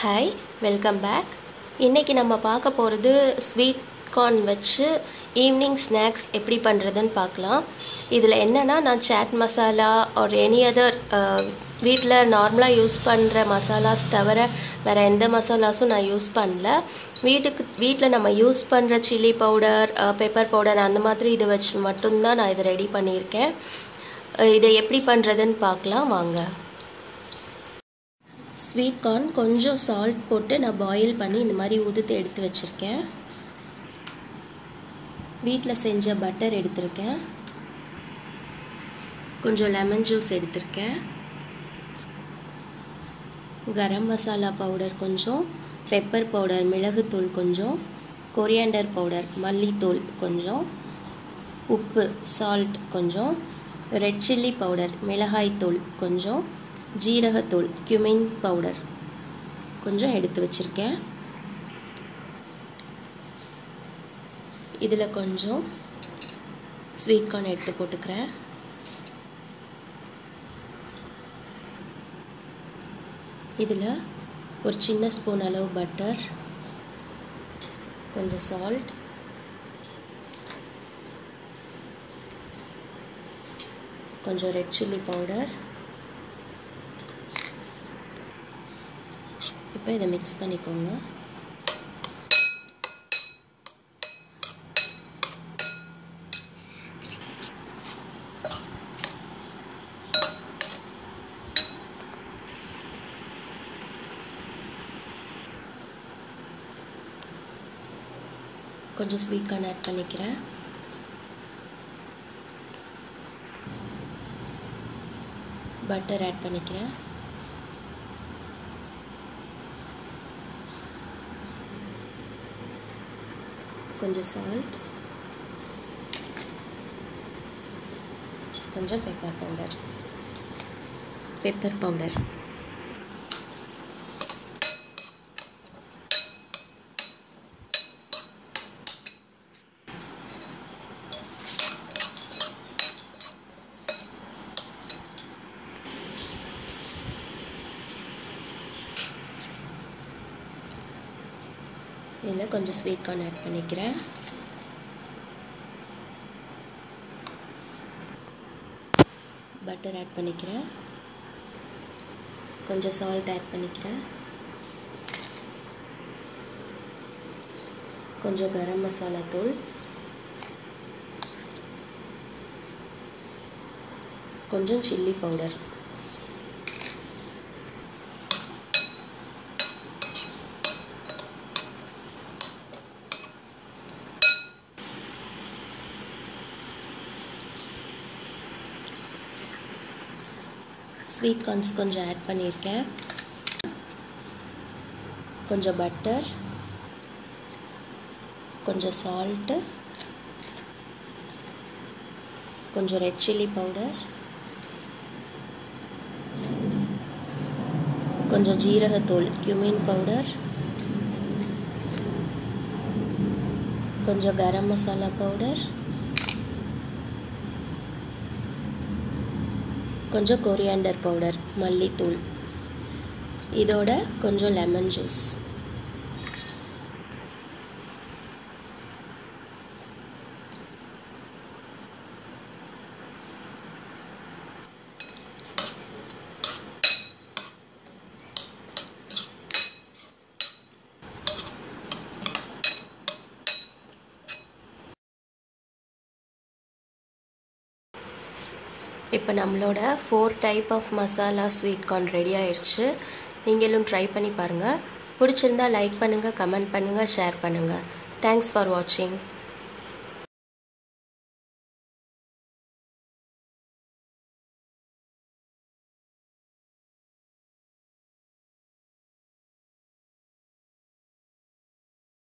Hi welcome back இன்றைக்கி நம்ம பார்க்க போகிறது ஸ்வீட் கார்ன் வச்சு ஈவினிங் ஸ்நாக்ஸ் எப்படி பண்ணுறதுன்னு பார்க்கலாம். இதில் என்னென்னா நான் சாட் மசாலா ஒரு எனி அதர் வீட்டில் நார்மலாக யூஸ் பண்ணுற மசாலாஸ் தவிர வேறு எந்த மசாலாஸும் நான் யூஸ் பண்ணல. வீட்டுக்கு வீட்டில் நம்ம யூஸ் பண்ணுற சில்லி பவுடர் பெப்பர் பவுடர் அந்த மாதிரி இதை வச்சு மட்டும்தான் நான் இதை ரெடி பண்ணியிருக்கேன். இதை எப்படி பண்ணுறதுன்னு பார்க்கலாம் வாங்க. ஸ்வீட் கார்ன் கொஞ்சம் சால்ட் போட்டு நான் பாயில் பண்ணி இந்த மாதிரி உதுத்து எடுத்து வச்சுருக்கேன். வீட்டில் செஞ்ச பட்டர் எடுத்திருக்கேன். கொஞ்சம் லெமன் ஜூஸ் எடுத்திருக்கேன். கரம் மசாலா பவுடர் கொஞ்சம் பெப்பர் பவுடர் மிளகுத்தூள் கொஞ்சம் கொரியாண்டர் பவுடர் மல்லித்தூள் கொஞ்சம் உப்பு சால்ட் கொஞ்சம் ரெட் சில்லி பவுடர் மிளகாய்த்தூள் கொஞ்சம் ஜீரகத்தூள் கியூமின் பவுடர் கொஞ்சம் எடுத்து வச்சுருக்கேன். இதில் கொஞ்சம் ஸ்வீட் கார்ன் எடுத்து போட்டுக்கிறேன். இதில் ஒரு சின்ன ஸ்பூன் அளவு பட்டர் கொஞ்சம் சால்ட் கொஞ்சம் ரெட் சில்லி பவுடர் இப்போ இதை மிக்ஸ் பண்ணிக்கோங்க. கொஞ்சம் ஸ்வீட் கார்ன் ஆட் பண்ணிக்கிறேன். பட்டர் ஆட் பண்ணிக்கிறேன். கொஞ்சம் சால்ட் கொஞ்சம் பெப்பர் பவுடர் பெப்பர் பவுடர் இதில் கொஞ்சம் ஸ்வீட் கார்ன் ஆட் பண்ணிக்கிறேன். பட்டர் ஆட் பண்ணிக்கிறேன். கொஞ்சம் சால்ட் ஆட் பண்ணிக்கிறேன். கொஞ்சம் கரம் மசாலா தூள். கொஞ்சம் சில்லி பவுடர் ஸ்வீட் கார்ன்ஸ் கொஞ்சம் ஆட் பண்ணியிருக்கேன். கொஞ்சம் பட்டர் கொஞ்சம் சால்ட்டு கொஞ்சம் ரெட் சில்லி பவுடர் கொஞ்சம் ஜீரகத்தூள் கியூமின் பவுடர் கொஞ்சம் கரம் மசாலா பவுடர் கொஞ்சம் கொரியாண்டர் பவுடர் மல்லித்தூள். இதோட கொஞ்சம் லெமன் ஜூஸ் இப்போ நம்மளோட four type of masala sweet corn ready ஆயிடுச்சு நீங்களும் ட்ரை பண்ணி பாருங்கள் பிடிச்சிருந்தா லைக் பண்ணுங்கள் கமெண்ட் பண்ணுங்கள் ஷேர் பண்ணுங்கள் தேங்க்ஸ் ஃபார் வாட்சிங்